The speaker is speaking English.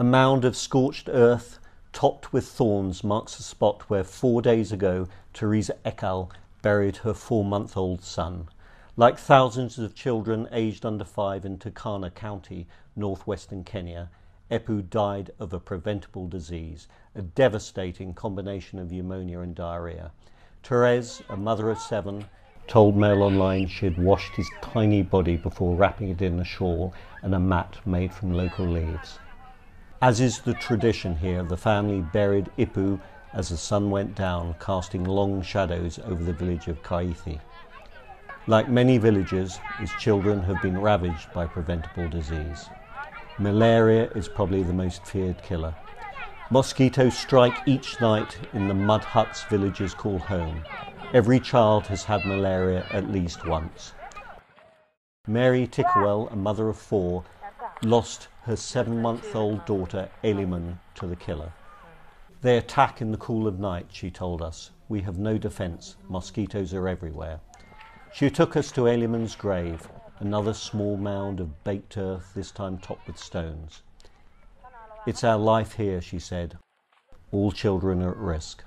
A mound of scorched earth topped with thorns marks the spot where four days ago Teresa Ekal buried her four month old son. Like thousands of children aged under five in Turkana County, northwestern Kenya, Epu died of a preventable disease, a devastating combination of pneumonia and diarrhea. Therese, a mother of seven, told Mail Online she had washed his tiny body before wrapping it in a shawl and a mat made from local leaves. As is the tradition here, the family buried Ipu as the sun went down, casting long shadows over the village of Kaithi. Like many villages, his children have been ravaged by preventable disease. Malaria is probably the most feared killer. Mosquitoes strike each night in the mud huts villages call home. Every child has had malaria at least once. Mary Tickwell, a mother of four, lost her seven month old daughter Eliman to the killer. They attack in the cool of night, she told us. We have no defence. Mosquitoes are everywhere. She took us to Eliman's grave, another small mound of baked earth, this time topped with stones. It's our life here, she said. All children are at risk.